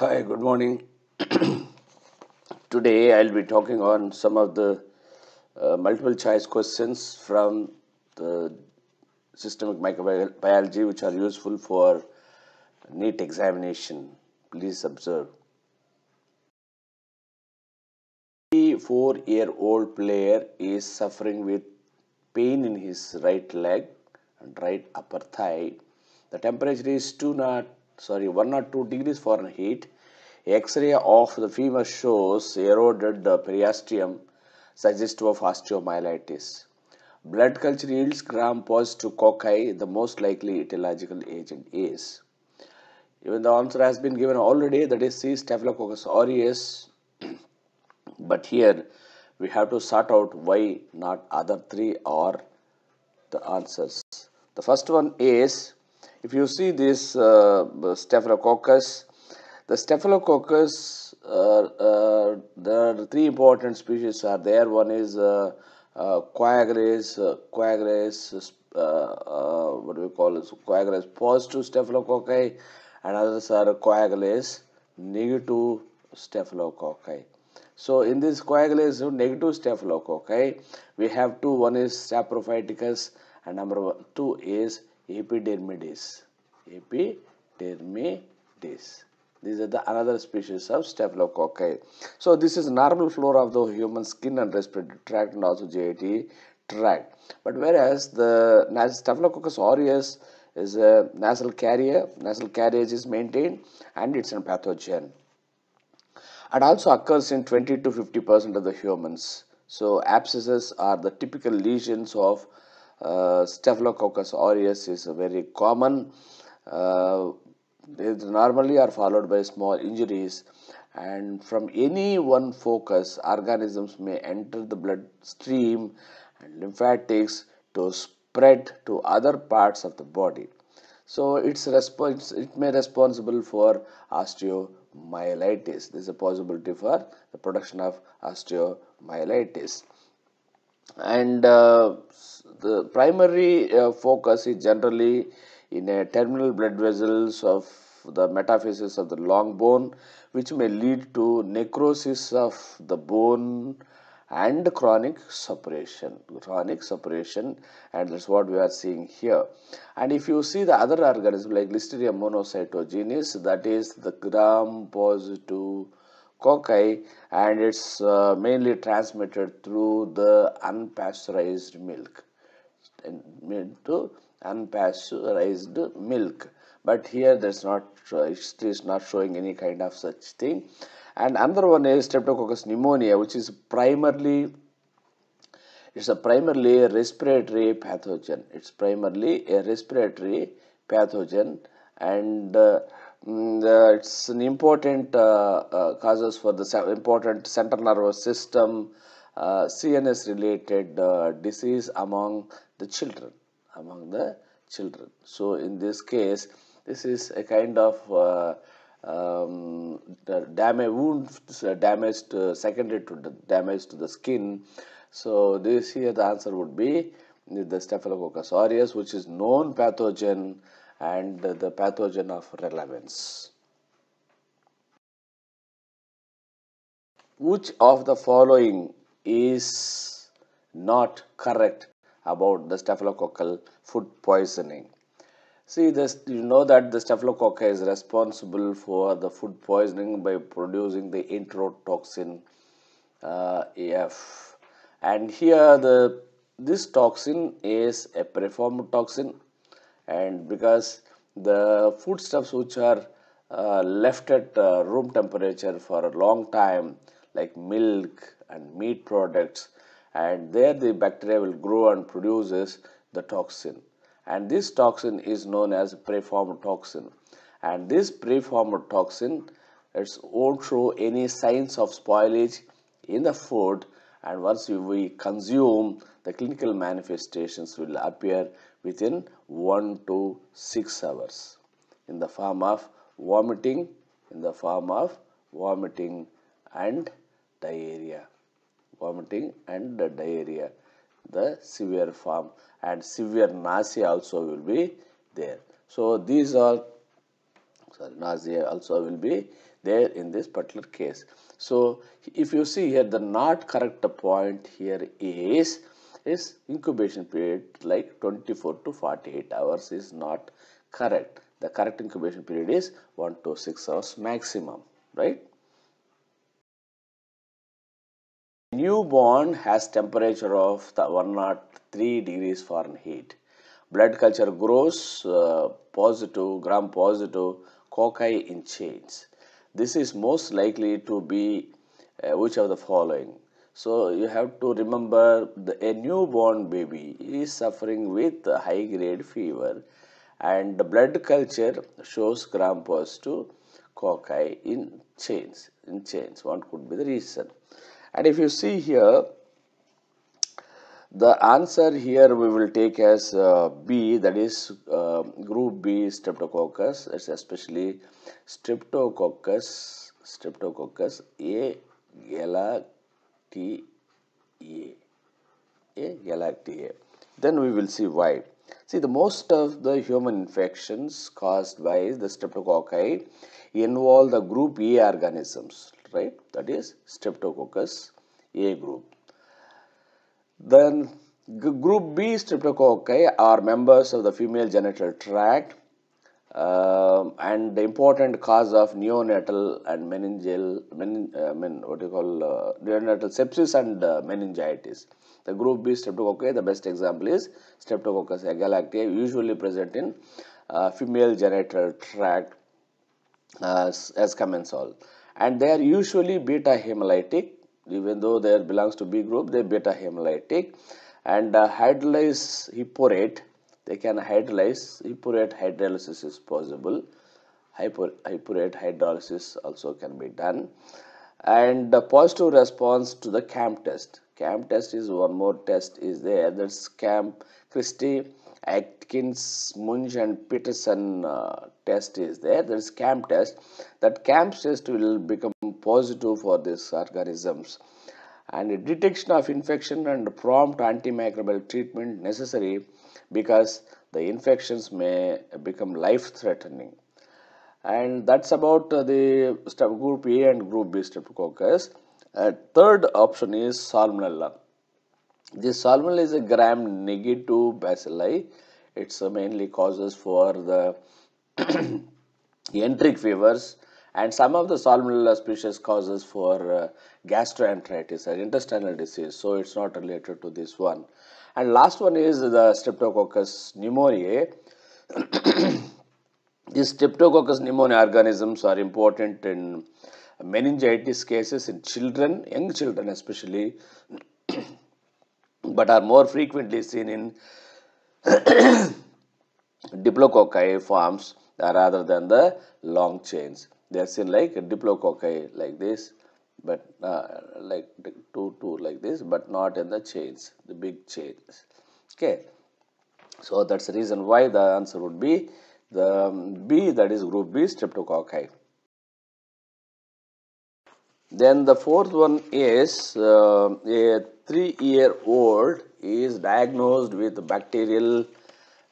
Hi, good morning. Today I'll be talking on some of the uh, multiple choice questions from the systemic microbiology which are useful for NEET examination. Please observe. A four year old player is suffering with pain in his right leg and right upper thigh. The temperature is 2 not sorry 1 or 2 degrees Fahrenheit. X-ray of the femur shows eroded the periosteum suggestive of osteomyelitis. Blood culture yields gram positive cocci. The most likely etiological agent is. Even the answer has been given already that is C. Staphylococcus aureus. but here we have to sort out why not other three are the answers. The first one is if you see this uh, staphylococcus, the staphylococcus, uh, uh, there are three important species are there. One is uh, uh, coagulase, uh, coagulase, uh, uh, what do we call it? Coagulase positive staphylococci, and others are coagulase negative staphylococci. So in this coagulase negative staphylococci, we have two. One is saprophyticus, and number two is epidermidis. Epidermidis. These are the another species of staphylococci so this is normal flora of the human skin and respiratory tract and also GIT tract. But whereas the staphylococcus aureus is a nasal carrier nasal carriage is maintained and it's a pathogen. It also occurs in 20 to 50 percent of the humans. So abscesses are the typical lesions of Staphylococcus aureus is very common. Uh, they normally are followed by small injuries and from any one focus organisms may enter the bloodstream and lymphatics to spread to other parts of the body. So it's response it may responsible for osteomyelitis. There is a possibility for the production of osteomyelitis and uh, the primary uh, focus is generally in a terminal blood vessels of the metaphysis of the long bone which may lead to necrosis of the bone and chronic suppuration chronic suppuration and that's what we are seeing here. And if you see the other organism like listeria monocytogenes that is the gram positive cocci and it's uh, mainly transmitted through the unpasteurized milk to unpasteurized milk. But here there's not it is not showing any kind of such thing. And another one is streptococcus pneumonia which is primarily it's a primarily respiratory pathogen. It's primarily a respiratory pathogen and uh, Mm, uh, it's an important uh, uh, causes for the important central nervous system uh, CNS related uh, disease among the children among the children. So in this case this is a kind of uh, um, damage wound damage to, secondary to the damage to the skin. So this here the answer would be the Staphylococcus aureus which is known pathogen and the pathogen of relevance. Which of the following is not correct about the staphylococcal food poisoning? See this, you know that the staphylococcus is responsible for the food poisoning by producing the enterotoxin uh, AF. And here the this toxin is a preformed toxin and because the foodstuffs which are uh, left at uh, room temperature for a long time like milk and meat products and there the bacteria will grow and produces the toxin. And this toxin is known as preformed toxin. And this preformed toxin it won't show any signs of spoilage in the food. And once we consume the clinical manifestations will appear within 1 to 6 hours in the form of vomiting in the form of vomiting and diarrhea vomiting and diarrhea the severe form and severe nausea also will be there so these are sorry nausea also will be there in this particular case. So, if you see here the not correct point here is is incubation period like 24 to 48 hours is not correct. The correct incubation period is 1 to 6 hours maximum, right? Newborn has temperature of 103 degrees Fahrenheit. Blood culture grows uh, positive, gram positive, cocci in chains. This is most likely to be uh, which of the following. So you have to remember the, a newborn baby is suffering with high grade fever and the blood culture shows gram positive cocci in chains. In chains, one could be the reason. And if you see here, the answer here we will take as uh, B that is uh, group B streptococcus. It's especially streptococcus streptococcus A galactiae A galactiae then we will see why. See the most of the human infections caused by the streptococci involve the group A organisms right that is streptococcus A group then group B streptococci are members of the female genital tract uh, and the important cause of neonatal and meningeal, menin, uh, men, what you call uh, neonatal sepsis and uh, meningitis. The group B streptococci, the best example is Streptococcus agalactiae, usually present in uh, female genital tract as, as commensal. And they are usually beta hemolytic. Even though they belongs to B group, they beta hemolytic. And uh, hydrolyze hippurate, they can hydrolyze, hippurate hydrolysis is possible, Hyper, hydrolysis also can be done. And the positive response to the CAMP test. CAMP test is one more test is there, that's CAMP Christie, Atkins, Munch and Petersen uh, test is there, there is CAMP test, that CAMP test will become positive for these organisms and detection of infection and prompt antimicrobial treatment necessary because the infections may become life threatening and that's about uh, the group A and group B streptococcus. Uh, third option is salmonella. This salmonella is a gram negative bacilli. It's mainly causes for the enteric fevers and some of the salmonella species causes for uh, gastroenteritis or intestinal disease. So it's not related to this one. And last one is the streptococcus pneumoniae. These streptococcus pneumoniae organisms are important in meningitis cases in children young children especially but are more frequently seen in diplococci forms rather than the long chains. They are seen like diplococci like this but uh, like two two like this but not in the chains the big chains. Okay. So that's the reason why the answer would be the um, b that is group b streptococci then the fourth one is uh, a three year old is diagnosed with bacterial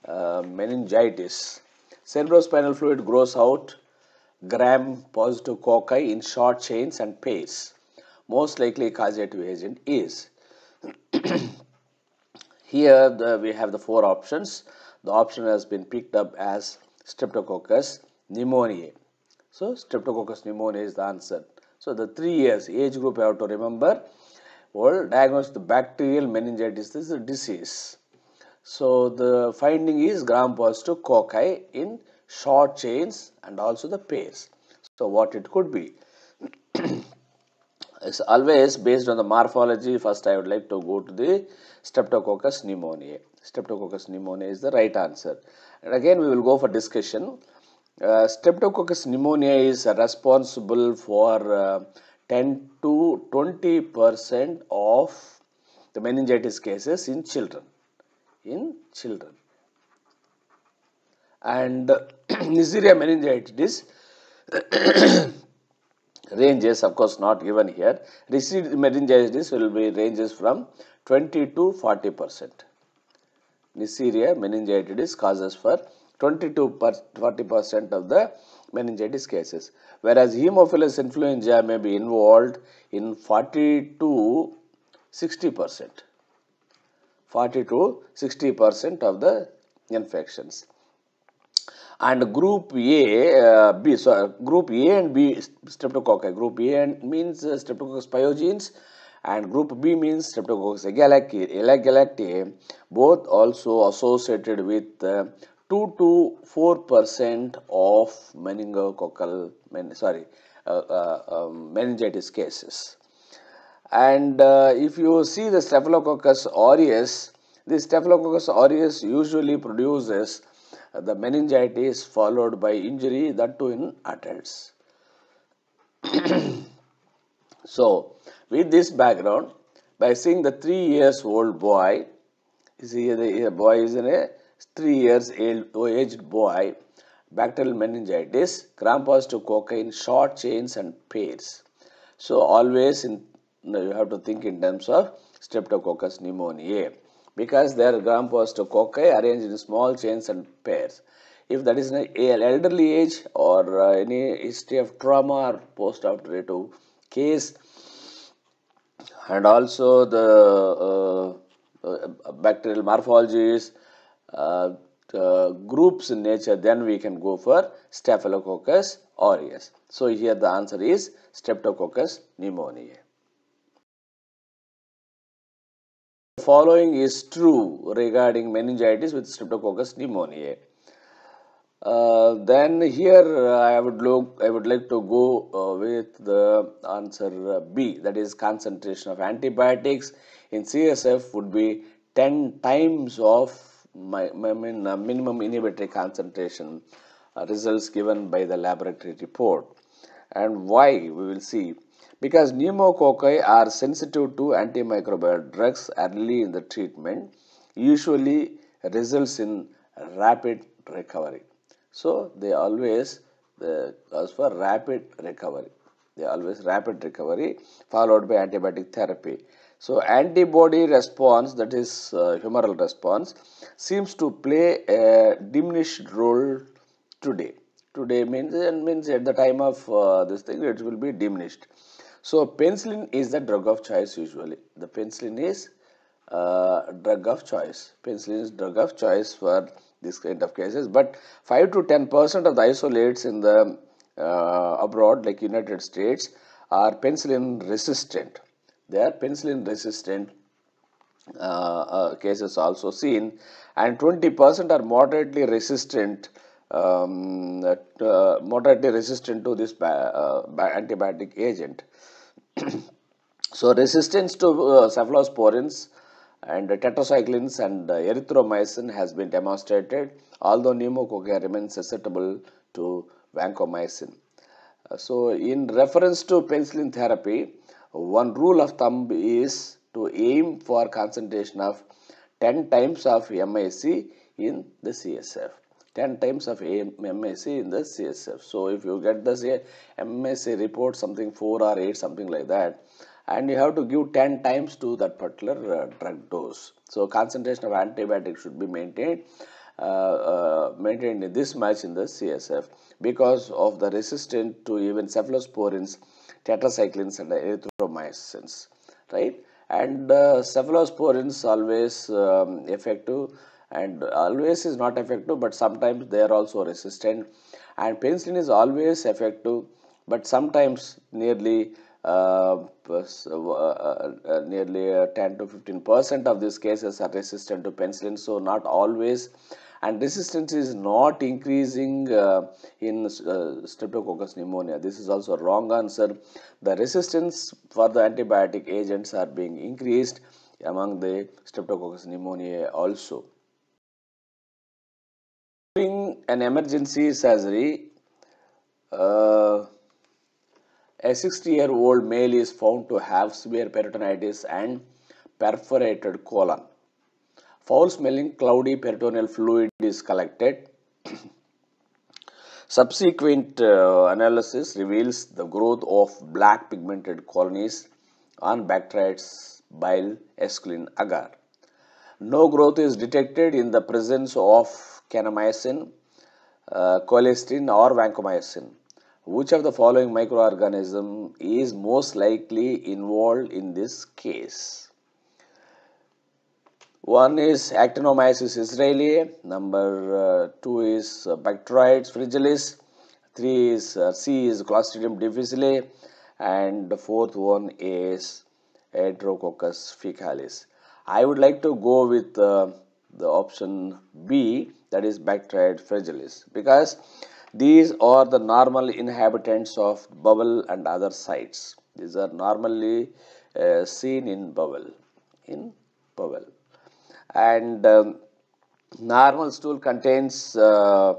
uh, meningitis cerebrospinal fluid grows out gram positive cocci in short chains and pairs. Most likely causative agent is. Here the, we have the four options. The option has been picked up as Streptococcus pneumoniae. So Streptococcus pneumoniae is the answer. So the three years age group you have to remember will diagnose the bacterial meningitis this is a disease. So the finding is gram positive cocci in short chains and also the pairs. So, what it could be? it's always based on the morphology. First, I would like to go to the Streptococcus pneumoniae. Streptococcus pneumoniae is the right answer. And again, we will go for discussion. Uh, Streptococcus pneumoniae is responsible for uh, 10 to 20 percent of the meningitis cases in children. In children and Neisseria meningitis ranges of course not given here. Neisseria meningitis will be ranges from 20 to 40 percent. Neisseria meningitis causes for 20 to 40 percent of the meningitis cases, whereas Haemophilus influenza may be involved in 40 to 60 percent. 40 to 60 percent of the infections. And group A, uh, B, so group A and B streptococci. Group A and means uh, Streptococcus pyogenes and group B means Streptococcus agalactiae, both also associated with uh, 2 to 4 percent of meningococcal, men, sorry, uh, uh, um, meningitis cases. And uh, if you see the Staphylococcus aureus, this Staphylococcus aureus usually produces the meningitis followed by injury that too in adults. so, with this background, by seeing the 3 years old boy, see the boy is in a 3 years aged boy, bacterial meningitis, gram-positive cocci in short chains and pairs. So, always in you have to think in terms of Streptococcus pneumoniae because they are gram-positive cocci arranged in small chains and pairs. If that is an elderly age or uh, any history of trauma or post-operative case and also the uh, uh, bacterial morphologies, groups in nature, then we can go for Staphylococcus aureus. So, here the answer is Streptococcus pneumoniae. following is true regarding meningitis with Streptococcus pneumoniae. Uh, then here uh, I would look I would like to go uh, with the answer uh, B that is concentration of antibiotics in CSF would be 10 times of my, my uh, minimum inhibitory concentration uh, results given by the laboratory report and why we will see because pneumococci are sensitive to antimicrobial drugs early in the treatment usually results in rapid recovery. So, they always the cause for rapid recovery. They always rapid recovery followed by antibiotic therapy. So, antibody response that is uh, humoral response seems to play a diminished role today. Today means and means at the time of uh, this thing it will be diminished. So, penicillin is the drug of choice usually. The penicillin is uh, drug of choice. Penicillin is drug of choice for this kind of cases. But 5 to 10 percent of the isolates in the uh, abroad like United States are penicillin resistant. They are penicillin resistant uh, uh, cases also seen and 20 percent are moderately resistant um, uh, moderately resistant to this uh, antibiotic agent. so, resistance to uh, cephalosporins and tetracyclines and erythromycin has been demonstrated although pneumococci remains susceptible to vancomycin. Uh, so, in reference to penicillin therapy, one rule of thumb is to aim for concentration of 10 times of MIC in the CSF. 10 times of MIC in the CSF. So, if you get the say, report something 4 or 8 something like that and you have to give 10 times to that particular uh, drug dose. So, concentration of antibiotic should be maintained uh, uh, maintained in this much in the CSF because of the resistant to even cephalosporins, tetracyclines and erythromycins, right? And uh, cephalosporins always um, effective and always is not effective but sometimes they are also resistant and penicillin is always effective but sometimes nearly uh, uh, uh, nearly 10 to 15 percent of these cases are resistant to penicillin so not always and resistance is not increasing uh, in uh, streptococcus pneumonia. This is also a wrong answer. The resistance for the antibiotic agents are being increased among the streptococcus pneumoniae also. During an emergency surgery, uh, a 60 year old male is found to have severe peritonitis and perforated colon. Foul smelling cloudy peritoneal fluid is collected. Subsequent uh, analysis reveals the growth of black pigmented colonies on Bacteroides bile esculin agar. No growth is detected in the presence of kanamycin uh, or vancomycin. Which of the following microorganism is most likely involved in this case? One is Actinomyces israelii, number uh, two is uh, Bacteroides fragilis, three is uh, C is Clostridium difficile, and the fourth one is Enterococcus faecalis. I would like to go with uh, the option B that is Bacteroides fragilis because these are the normal inhabitants of bowel and other sites. These are normally uh, seen in bowel, in bowel. And um, normal stool contains uh,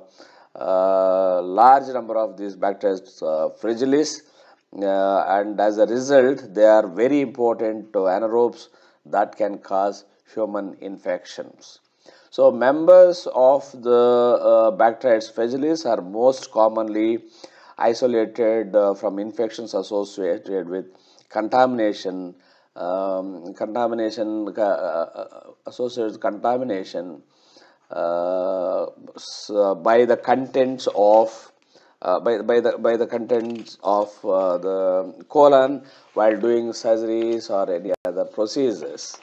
uh, large number of these bacteria uh, fragilis uh, and as a result they are very important to anaerobes that can cause human infections. So, members of the uh, Bacteroides fragilis are most commonly isolated uh, from infections associated with contamination, um, contamination uh, uh associated contamination uh, so by the contents of uh, by, by the by the contents of uh, the colon while doing surgeries or any other procedures.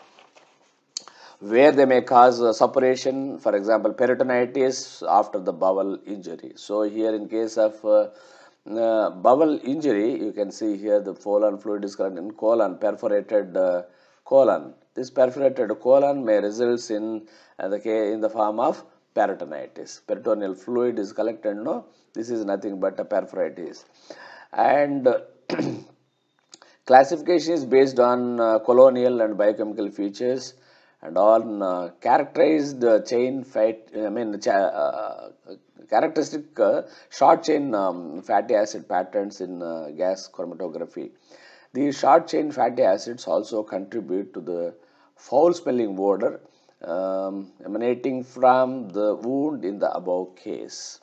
Where they may cause uh, suppuration for example peritonitis after the bowel injury. So here in case of uh, uh, bowel injury you can see here the colon fluid is in colon perforated uh, colon. This perforated colon may result in the in the form of peritonitis. Peritoneal fluid is collected no? This is nothing but a perforatis. And classification is based on uh, colonial and biochemical features and on uh, characterized uh, chain fat i mean uh, characteristic uh, short chain um, fatty acid patterns in uh, gas chromatography. These short chain fatty acids also contribute to the foul smelling odor um, emanating from the wound in the above case.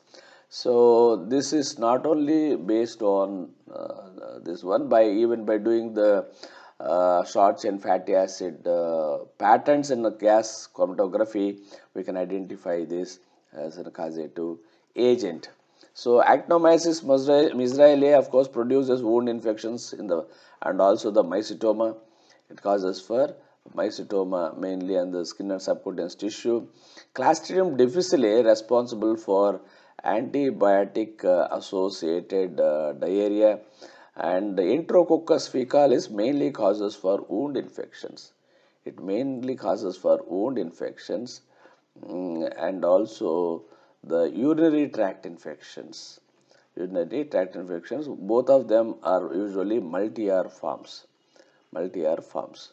So this is not only based on uh, this one by even by doing the uh, short chain fatty acid uh, patterns in the gas chromatography, we can identify this as a causative agent. So, Actinomyces israelii of course produces wound infections in the and also the mycetoma. It causes for mycetoma mainly on the skin and subcutaneous tissue. Clostridium difficile responsible for antibiotic uh, associated uh, diarrhea and the Enterococcus faecalis mainly causes for wound infections. It mainly causes for wound infections um, and also the urinary tract infections. Urinary tract infections, both of them are usually multi-R forms. Multi-R forms.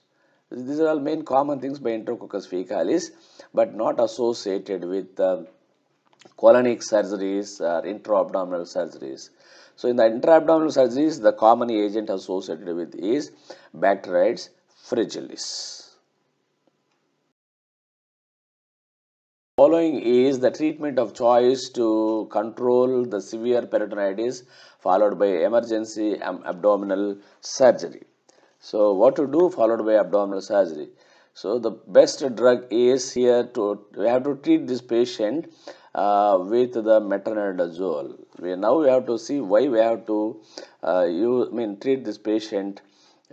These are all main common things by Enterococcus faecalis, but not associated with uh, colonic surgeries or intra-abdominal surgeries. So, in the intra-abdominal surgeries, the common agent associated with is Bacteroides fragilis. Following is the treatment of choice to control the severe peritonitis followed by emergency abdominal surgery. So, what to do followed by abdominal surgery? So, the best drug is here to we have to treat this patient uh, with the metronidazole. We now we have to see why we have to uh, you mean treat this patient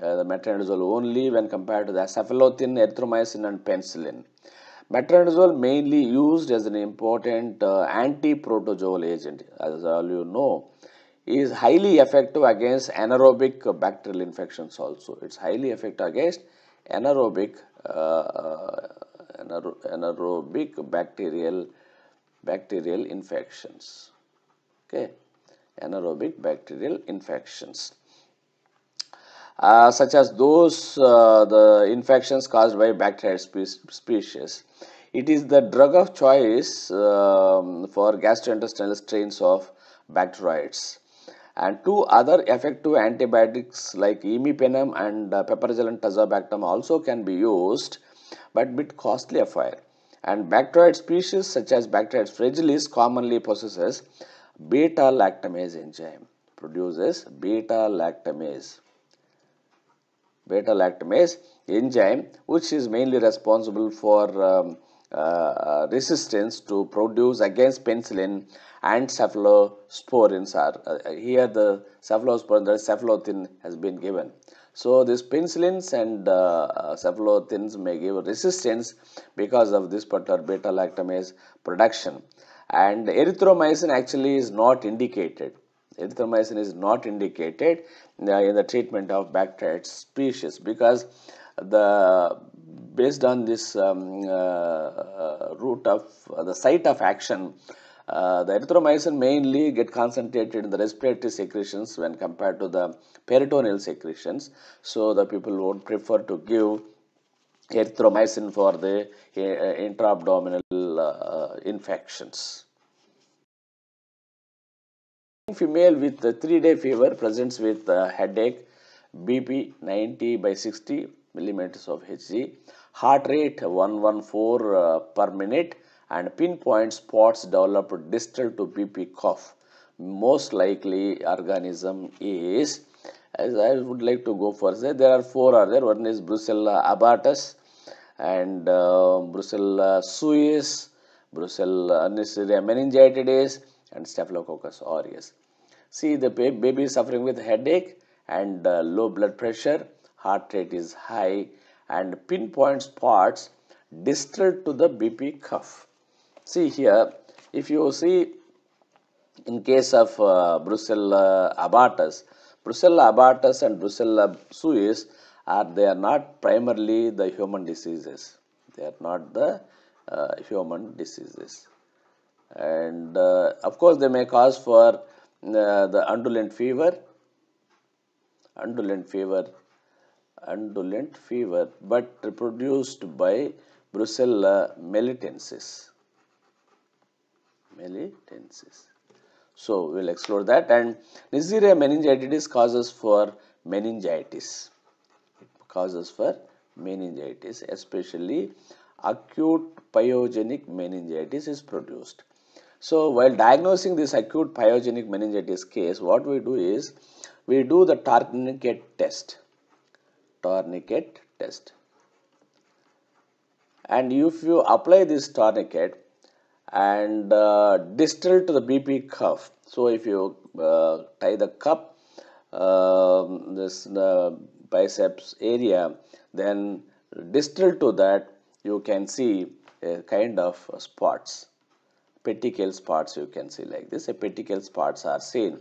uh, the metronidazole only when compared to the cephalothin, erythromycin and penicillin. Metronidazole mainly used as an important uh, anti-protozoal agent as all you know is highly effective against anaerobic bacterial infections also. It is highly effective against anaerobic uh, uh anaerobic bacterial bacterial infections okay. Anaerobic bacterial infections. Uh, such as those uh, the infections caused by bacterial species. It is the drug of choice um, for gastrointestinal strains of bacteroids. And two other effective antibiotics like imipenem and uh, piperacillin tazobactam also can be used but bit costly affair. And bacteroid species such as Bacteroides fragilis commonly possesses beta lactamase enzyme produces beta lactamase beta lactamase enzyme which is mainly responsible for um, uh, resistance to produce against penicillin and cephalosporins are uh, here the cephalosporin the cephalothin has been given. So these penicillins and uh, cephalothins may give resistance because of this particular beta lactamase production and erythromycin actually is not indicated. Erythromycin is not indicated in the, treatment of bacteria species because the based on this um, uh, uh, route of uh, the site of action uh, the erythromycin mainly get concentrated in the respiratory secretions when compared to the peritoneal secretions. So the people would prefer to give erythromycin for the uh, intra-abdominal uh, infections. Female with a 3 day fever presents with headache bp 90 by 60 millimeters of hg heart rate 114 uh, per minute and pinpoint spots developed distal to bp cuff. Most likely organism is as i would like to go further there are four are there. One is brucella abortus and uh, brucella suis brucella neisseria meningitidis and Staphylococcus aureus. See the baby is suffering with headache and uh, low blood pressure, heart rate is high and pinpoint spots distal to the BP cuff. See here, if you see in case of uh, Brucella abortus, Brucella abortus and Brucella suis are they are not primarily the human diseases. They are not the uh, human diseases. And uh, of course they may cause for uh, the undulant fever. Undulant fever. Undulant fever but produced by brucella melitensis. Melitensis. So we'll explore that. And neisseria meningitis causes for meningitis. it causes for meningitis especially acute pyogenic meningitis is produced so while diagnosing this acute pyogenic meningitis case, what we do is we do the tourniquet test. Tourniquet test. And if you apply this tourniquet and uh, distal to the BP cuff, so if you uh, tie the cup, uh, this biceps area, then distal to that you can see a kind of spots petechial spots you can see like this. A petechial spots are seen.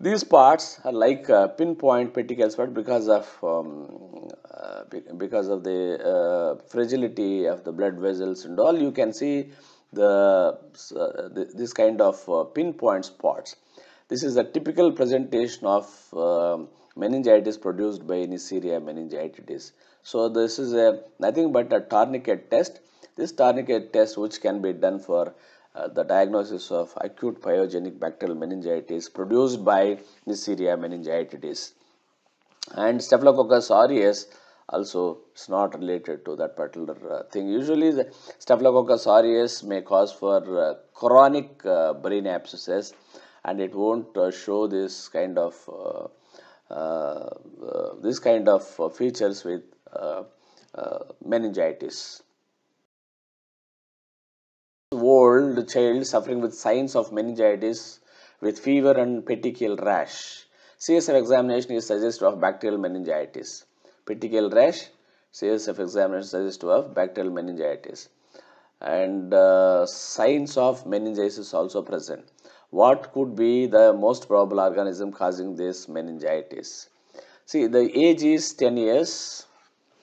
These parts are like uh, pinpoint petechial spot because of um, uh, because of the uh, fragility of the blood vessels and all. You can see the, the this kind of uh, pinpoint spots. This is a typical presentation of um, meningitis produced by Neisseria meningitidis. So this is a nothing but a tourniquet test this tourniquet test which can be done for uh, the diagnosis of acute pyogenic bacterial meningitis produced by Neisseria meningitidis. And Staphylococcus aureus also is not related to that particular uh, thing. Usually the Staphylococcus aureus may cause for uh, chronic uh, brain abscesses and it won't uh, show this kind of uh, Uh, uh, this kind of uh, features with meningitis old child suffering with signs of meningitis with fever and petechial rash. CSF examination is suggestive of bacterial meningitis. Petechial rash, CSF examination suggestive of bacterial meningitis. And uh, signs of meningitis is also present. What could be the most probable organism causing this meningitis? See, the age is 10 years.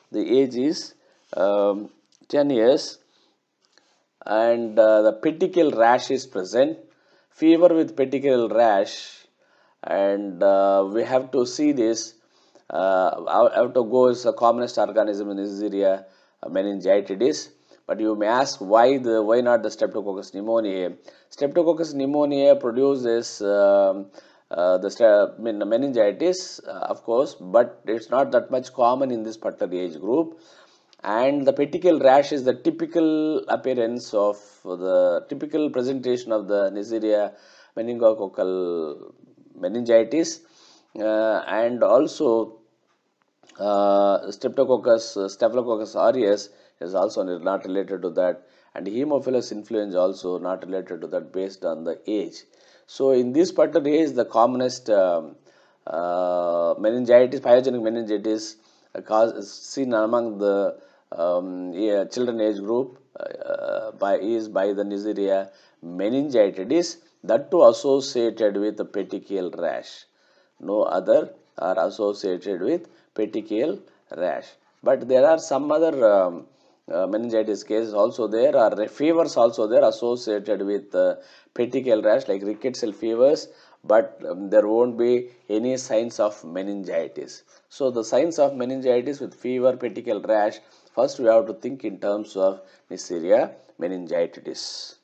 The age is um, 10 years. And uh, the petechial rash is present. Fever with petechial rash. And uh, we have to see this. Uh, have to go is the commonest organism in this area uh, meningitidis but you may ask why the why not the streptococcus pneumoniae? Streptococcus pneumoniae produces um, uh, the meningitis uh, of course but it's not that much common in this particular age group. And the petechial rash is the typical appearance of the typical presentation of the Neisseria meningococcal meningitis. Uh, and also uh, streptococcus staphylococcus aureus is also not related to that and Haemophilus influenza also not related to that based on the age. So, in this particular age the commonest um, uh, meningitis, pyogenic meningitis uh, cause seen among the um, yeah, children age group uh, by is by the Neisseria meningitis that too associated with the petechial rash. No other are associated with petechial rash. But there are some other um, uh, meningitis cases also there are fevers also there associated with uh, petechial rash like rickettsial fevers but um, there won't be any signs of meningitis. So, the signs of meningitis with fever, petechial rash, first we have to think in terms of Neisseria meningitis.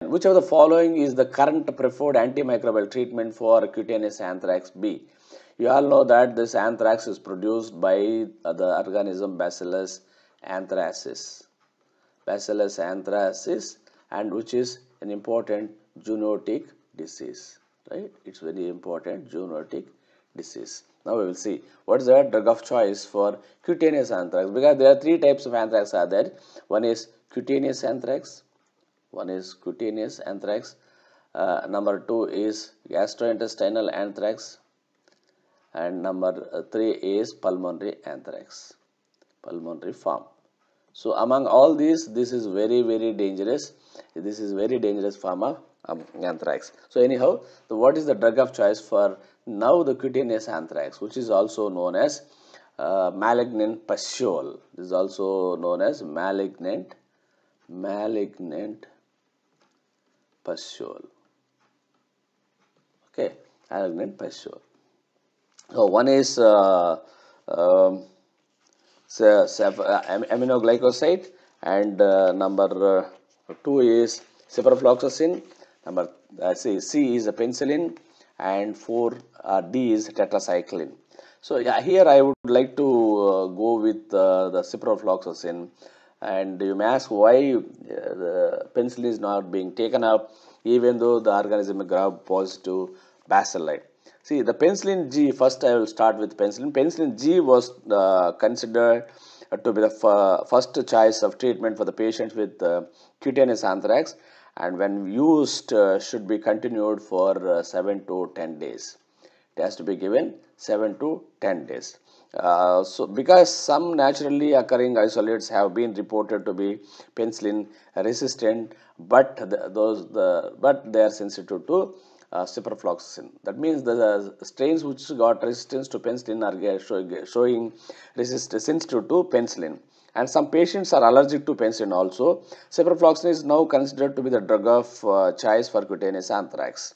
Which of the following is the current preferred antimicrobial treatment for cutaneous anthrax B? You all know that this anthrax is produced by the organism Bacillus anthracis. Bacillus anthracis and which is an important zoonotic disease, right? It's very important zoonotic disease. Now we will see what is the drug of choice for cutaneous anthrax because there are three types of anthrax are there. One is cutaneous anthrax, one is cutaneous anthrax, uh, number two is gastrointestinal anthrax and number three is pulmonary anthrax, pulmonary form. So among all these, this is very very dangerous. This is very dangerous form of um, anthrax. So anyhow, the, what is the drug of choice for now the cutaneous anthrax, which is also known as uh, malignant pustule. This is also known as malignant malignant pustule. Okay, malignant pustule. So one is uh, um, aminoglycoside and uh, number uh, two is ciprofloxacin number uh, C, C is a penicillin and 4 uh, D is tetracycline. So yeah, here I would like to uh, go with uh, the ciprofloxacin and you may ask why uh, the penicillin is not being taken up even though the organism is gram positive bacilli. See the penicillin G first I will start with penicillin. Penicillin G was uh, considered to be the first choice of treatment for the patients with cutaneous anthrax and when used uh, should be continued for uh, 7 to 10 days. It has to be given 7 to 10 days. Uh, so because some naturally occurring isolates have been reported to be penicillin resistant but the, those the but they are sensitive to uh, ciprofloxacin. That means the, the, strains which got resistance to penicillin are showing, showing resistance sensitive to penicillin and some patients are allergic to penicillin also. Ciprofloxacin is now considered to be the drug of uh, choice for cutaneous anthrax.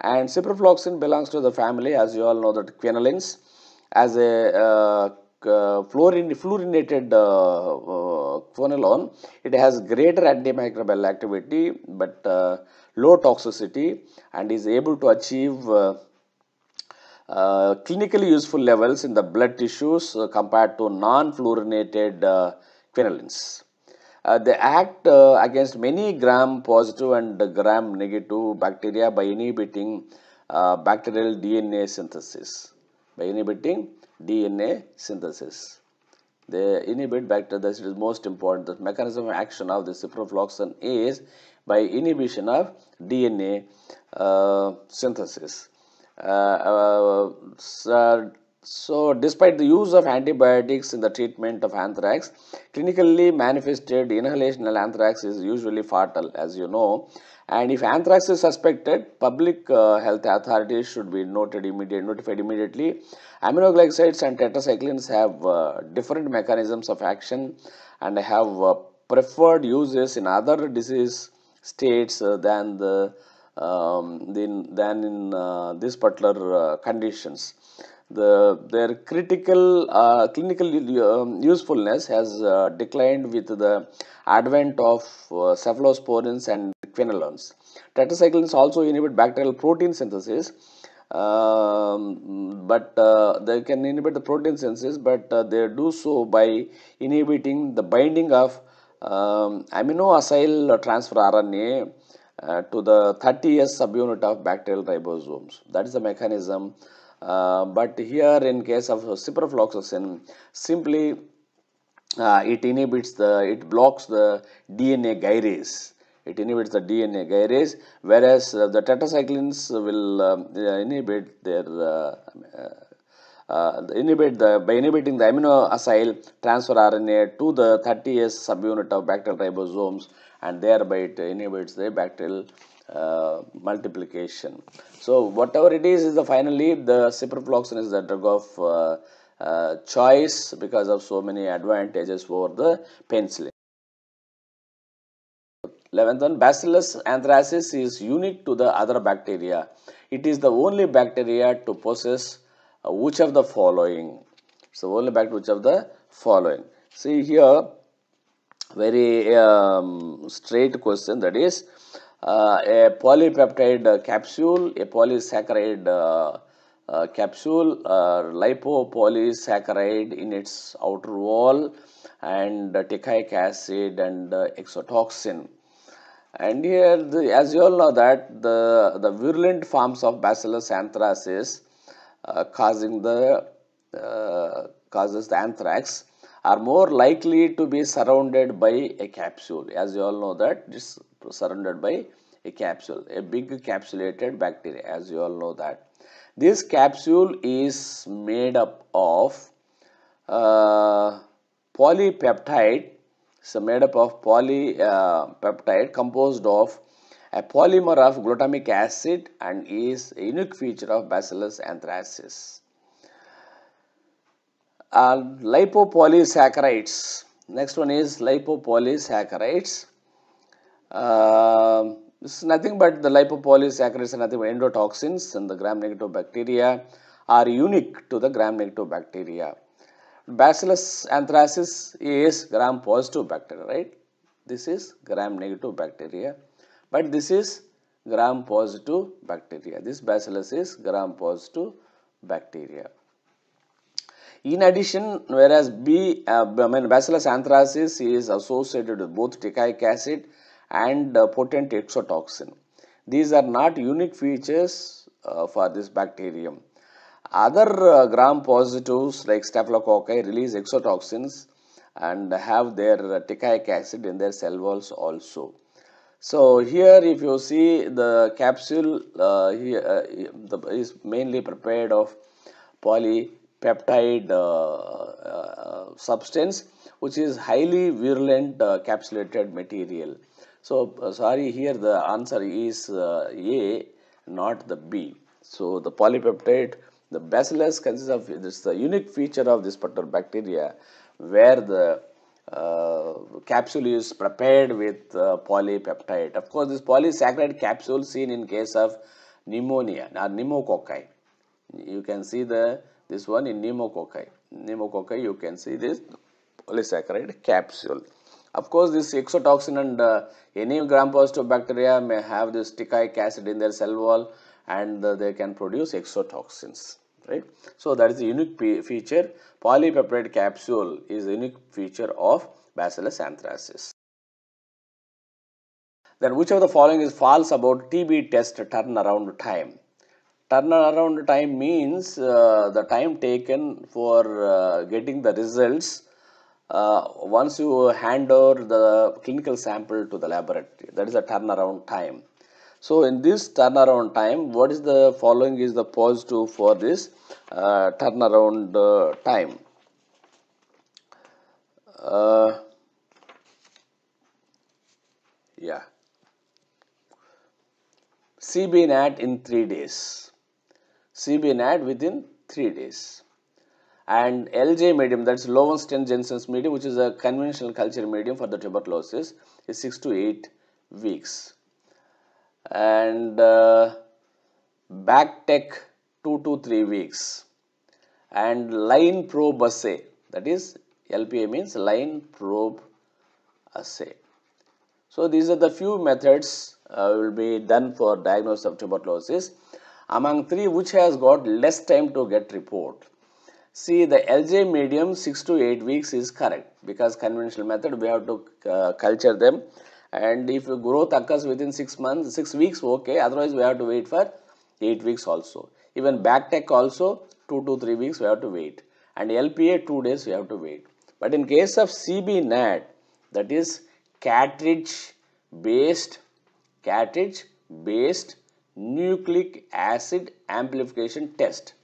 And ciprofloxacin belongs to the family as you all know that quinolones as a uh, fluorin fluorinated uh, uh, quinolone. It has greater antimicrobial activity but uh, low toxicity and is able to achieve uh, uh, clinically useful levels in the blood tissues uh, compared to non-fluorinated uh, quinolones. Uh, they act uh, against many gram positive and gram negative bacteria by inhibiting bacterial DNA synthesis. By inhibiting DNA synthesis. They inhibit bacteria, this is most important. The mechanism of action of the ciprofloxacin is by inhibition of DNA synthesis. Uh, uh, so, despite the use of antibiotics in the treatment of anthrax, clinically manifested inhalational anthrax is usually fatal as you know and if anthrax is suspected, public uh, health authorities should be noted immediate, notified immediately. Aminoglycosides and tetracyclines have uh, different mechanisms of action and have uh, preferred uses in other disease states uh, than the um, than, than in uh, these particular uh, conditions. The, their critical uh, clinical um, usefulness has uh, declined with the advent of uh, cephalosporins and quinolones. Tetracyclines also inhibit bacterial protein synthesis, um, but they can inhibit the protein synthesis, but they do so by inhibiting the binding of um, amino acyl transfer RNA uh, to the 30s subunit of bacterial ribosomes. That is the mechanism. Uh, but here in case of ciprofloxacin, simply uh, it inhibits the, it blocks the DNA gyrase. It inhibits the DNA gyrase, whereas uh, the tetracyclines will um, inhibit their uh, inhibit the by inhibiting the aminoacyl transfer RNA to the 30S subunit of bacterial ribosomes and thereby it inhibits the bacterial uh, multiplication. So, whatever it is is the finally the ciprofloxacin is the drug of uh, uh, choice because of so many advantages over the penicillin. 11th one Bacillus anthracis is unique to the other bacteria. It is the only bacteria to possess uh, which of the following. So, only back to which of the following. See here very um, straight question that is uh, a polypeptide capsule, a polysaccharide uh, uh, capsule, lipopolysaccharide in its outer wall and teichoic acid and uh, exotoxin. And here, the, as you all know that the, the virulent forms of Bacillus anthracis causing the uh, causes the anthrax are more likely to be surrounded by a capsule. As you all know that this surrounded by a capsule, a big capsulated bacteria as you all know that. This capsule is made up of uh, polypeptide, so made up of polypeptide uh, composed of a polymer of glutamic acid and is a unique feature of Bacillus anthracis. Uh, lipopolysaccharides, next one is lipopolysaccharides. Uh, this is nothing but the lipopolysaccharides are nothing but endotoxins and the gram-negative bacteria are unique to the gram-negative bacteria. Bacillus anthracis is gram-positive bacteria, right? This is gram-negative bacteria, but this is gram-positive bacteria. This Bacillus is gram-positive bacteria. In addition, whereas B, uh, I mean Bacillus anthracis is associated with both teichoic acid and uh, potent exotoxin. These are not unique features uh, for this bacterium. Other uh, gram positives like staphylococci release exotoxins and have their teichoic acid in their cell walls also. So, here if you see the capsule uh, here uh, the, is mainly prepared of polypeptide uh, substance which is highly virulent capsulated material. So, uh, sorry here the answer is uh, A not the B. So, the polypeptide the bacillus consists of this the unique feature of this particular bacteria where the uh, capsule is prepared with uh, polypeptide. Of course, this polysaccharide capsule seen in case of pneumonia or pneumococci. You can see the this one in pneumococci. Pneumococci you can see this polysaccharide capsule. Of course, this exotoxin and uh, any gram-positive bacteria may have this teichoic acid in their cell wall and uh, they can produce exotoxins, right. So, that is the unique feature. Polypeptide capsule is a unique feature of Bacillus anthracis. Then which of the following is false about TB test turnaround time? Turnaround time means uh, the time taken for uh, getting the results uh, once you hand over the clinical sample to the laboratory that is a turnaround time so in this turnaround time what is the following is the positive for this uh, turnaround uh, time? Uh, yeah. CB in 3 days. CB within 3 days. And LJ medium that is Lowenstein-Jensen's medium which is a conventional culture medium for the tuberculosis is 6 to 8 weeks and uh, BACTEC 2 to 3 weeks. And line probe assay that is LPA means line probe assay. So, these are the few methods uh, will be done for diagnosis of tuberculosis. Among three which has got less time to get report. See the LJ medium 6 to 8 weeks is correct because conventional method we have to uh, culture them and if growth occurs within 6 months 6 weeks okay otherwise we have to wait for 8 weeks also. Even BACTEC also 2 to 3 weeks we have to wait and LPA 2 days we have to wait. But in case of CB-NAT, that is cartridge based cartridge based nucleic acid amplification test.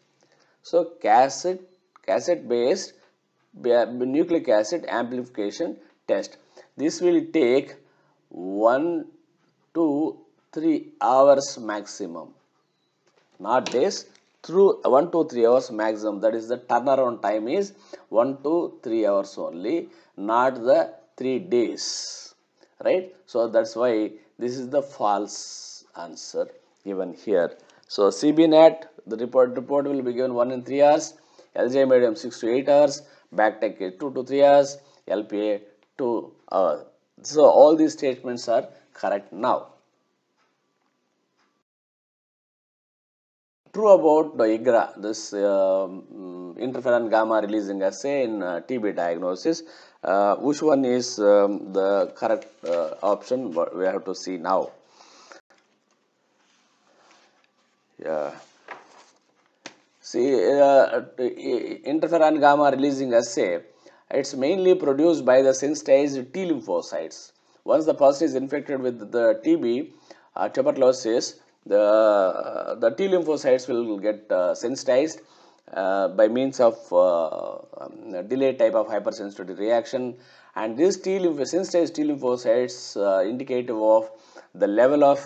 So, cassette cassette based nucleic acid amplification test. This will take 1 to 3 hours maximum, not days, through 1 to 3 hours maximum. That is the turnaround time is 1 to 3 hours only, not the 3 days, right. So, that is why this is the false answer given here. So, CBNAT the report report will be given 1 in 3 hours, LJ medium 6 to 8 hours, back BACTEC 2 to 3 hours, LPA 2 hours. So, all these statements are correct now. True about the IGRA, this uh, interferon gamma releasing assay in uh, TB diagnosis. Uh, which one is um, the correct uh, option? We have to see now. Yeah. See, uh, interferon gamma releasing assay, it's mainly produced by the sensitized T lymphocytes. Once the person is infected with the TB, uh, tuberculosis, the, uh, the T lymphocytes will get uh, sensitized uh, by means of uh, um, delayed type of hypersensitivity reaction and these T lymph sensitized T lymphocytes uh, indicative of the level of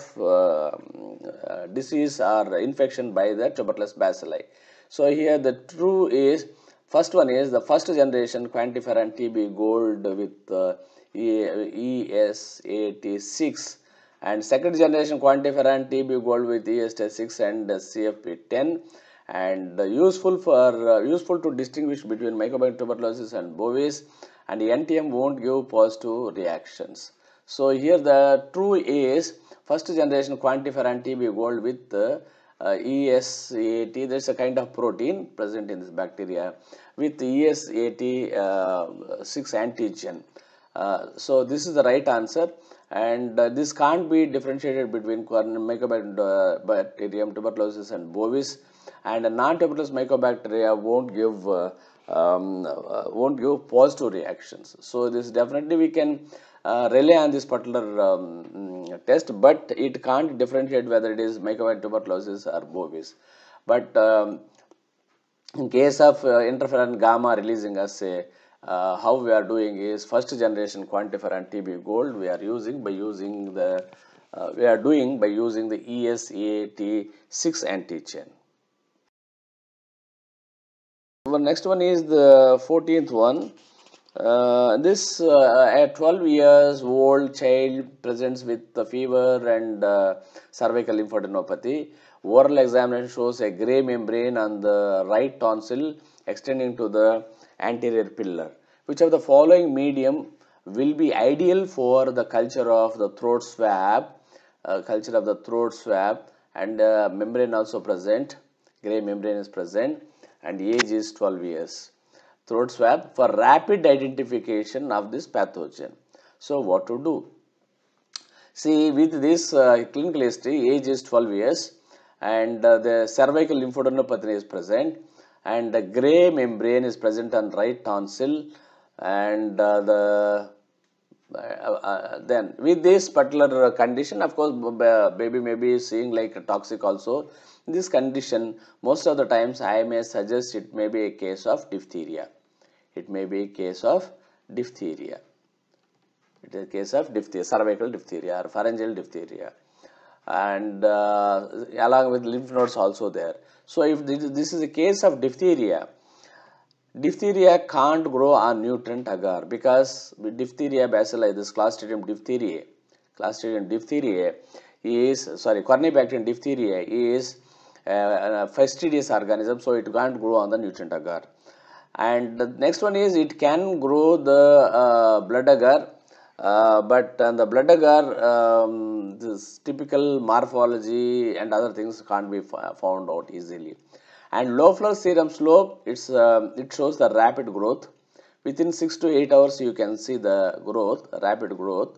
disease or infection by the tuberculous bacilli. So, here the true is first one is the first generation quantiferon TB gold with uh, ESAT6 and second generation quantiferon TB gold with ESAT6 and CFP10 and useful for uh, useful to distinguish between mycobacterium tuberculosis and bovis. And the NTM won't give positive reactions. So, here the true is first generation quantiferon TB gold with uh, uh, ESAT, is a kind of protein present in this bacteria with ESAT uh, 6 antigen. Uh, so, this is the right answer and uh, this can't be differentiated between mycobacterium tuberculosis and bovis and non-tuberculous mycobacteria won't give uh, um, uh, won't give positive reactions. So, this definitely we can uh, rely on this particular um, test, but it can't differentiate whether it is mycobacterium tuberculosis or bovis. But um, in case of uh, interferon gamma releasing assay, uh, how we are doing is first generation quantiferon TB gold we are using by using the uh, we are doing by using the ESAT6 antigen. The next one is the 14th one. Uh, this uh, a 12 years old child presents with the fever and uh, cervical lymphadenopathy. Oral examination shows a gray membrane on the right tonsil extending to the anterior pillar. Which of the following medium will be ideal for the culture of the throat swab, uh, culture of the throat swab and uh, membrane also present, gray membrane is present and age is 12 years. Throat swab for rapid identification of this pathogen. So, what to do? See with this uh, clinical history age is 12 years and uh, the cervical lymphadenopathy is present and the gray membrane is present on right tonsil and uh, the uh, uh, then with this particular condition of course baby may be seeing like toxic also in this condition most of the times I may suggest it may be a case of diphtheria it may be a case of diphtheria. It is a case of diphtheria cervical diphtheria or pharyngeal diphtheria. And uh, along with lymph nodes also there. So if this is a case of diphtheria Diphtheria can't grow on nutrient agar because diphtheria bacilli, this Clostridium diphtheriae, Clostridium diphtheriae is, sorry, Corynebacterium diphtheriae is a fastidious organism, so it can't grow on the nutrient agar. And the next one is it can grow the uh, blood agar, uh, but on the blood agar, um, this typical morphology and other things can't be found out easily. And Loeffler serum slope it's uh, it shows the rapid growth. Within 6 to 8 hours you can see the growth rapid growth.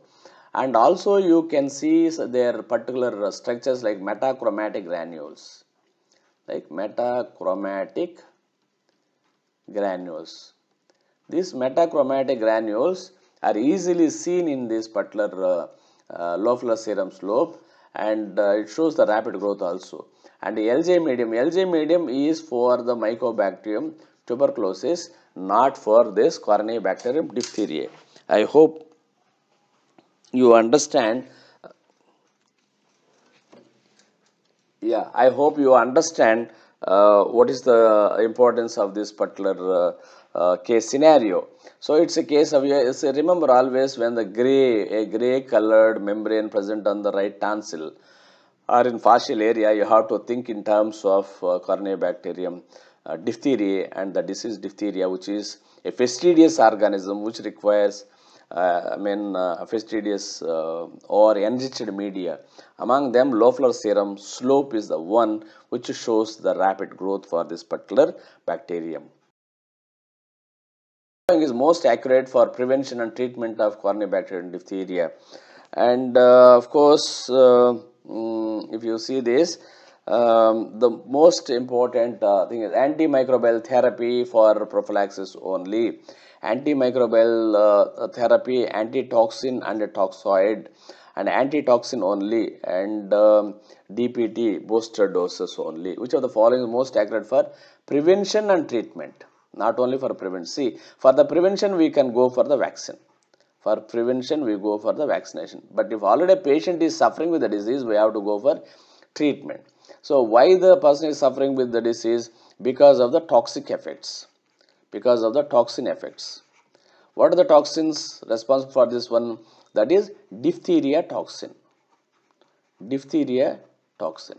And also you can see their particular structures like metachromatic granules. Like metachromatic granules these metachromatic granules are easily seen in this particular uh, uh, serum slope and uh, it shows the rapid growth also. And LJ medium, LJ medium is for the mycobacterium tuberculosis, not for this Corynebacterium diphtheriae. I hope you understand yeah i hope you understand uh, what is the importance of this particular uh, uh, case scenario? So it's a case of it's remember always when the gray a gray colored membrane present on the right tonsil or in faucial area you have to think in terms of uh, corynebacterium uh, diphtheria and the disease diphtheria which is a fastidious organism which requires uh, I mean uh, fastidious uh, or enriched media. Among them Loeffler serum slope is the one which shows the rapid growth for this particular bacterium. Is most accurate for prevention and treatment of Corynebacterium diphtheria. And uh, of course uh, mm, if you see this um, the most important uh, thing is antimicrobial therapy for prophylaxis only antimicrobial uh, therapy, antitoxin and toxoid and antitoxin only and um, DPT booster doses only. Which of the following is most accurate for prevention and treatment? Not only for prevention. See, for the prevention we can go for the vaccine. For prevention we go for the vaccination. But if already a patient is suffering with the disease, we have to go for treatment. So, why the person is suffering with the disease? Because of the toxic effects because of the toxin effects. What are the toxins responsible for this one? That is diphtheria toxin. Diphtheria toxin.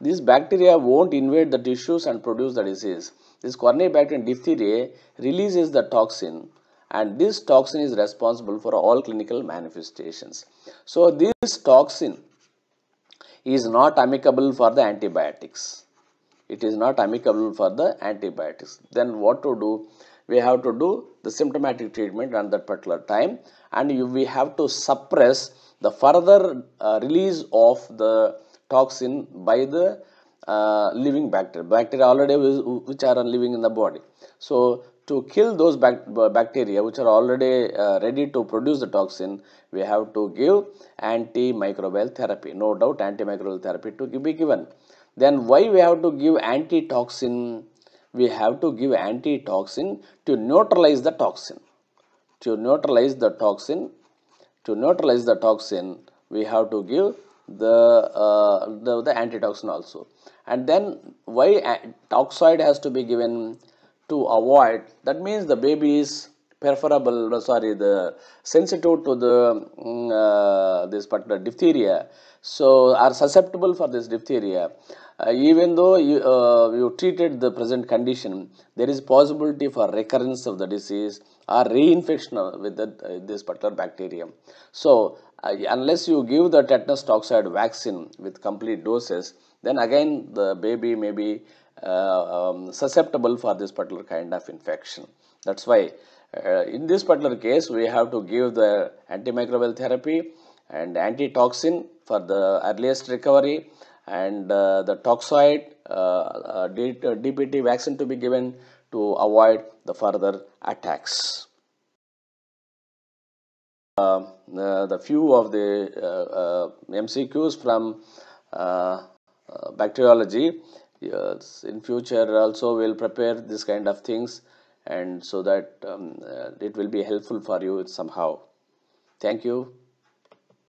These bacteria won't invade the tissues and produce the disease. This Corynebacterium diphtheria releases the toxin and this toxin is responsible for all clinical manifestations. So, this toxin is not amicable for the antibiotics it is not amicable for the antibiotics. Then what to do? We have to do the symptomatic treatment at that particular time and you, we have to suppress the further uh, release of the toxin by the uh, living bacteria, bacteria already which are living in the body. So, to kill those bacteria which are already uh, ready to produce the toxin, we have to give antimicrobial therapy. No doubt antimicrobial therapy to be given. Then why we have to give antitoxin? We have to give antitoxin to neutralize the toxin. To neutralize the toxin, to neutralize the toxin, we have to give the, uh, the, the antitoxin also. And then why toxoid has to be given to avoid, that means the baby is preferable, sorry, the sensitive to the mm, uh, this particular diphtheria, so are susceptible for this diphtheria. Uh, even though you, uh, treated the present condition, there is possibility for recurrence of the disease or reinfection with the, uh, this particular bacterium. So, uh, unless you give the tetanus toxoid vaccine with complete doses, then again the baby may be uh, um, susceptible for this particular kind of infection. That's why uh, in this particular case, we have to give the antimicrobial therapy and antitoxin for the earliest recovery and uh, the toxoid uh, DPT uh, vaccine to be given to avoid the further attacks. Uh, the few of the uh, MCQs from bacteriology yes, in future also will prepare this kind of things and so that um, it will be helpful for you somehow. Thank you.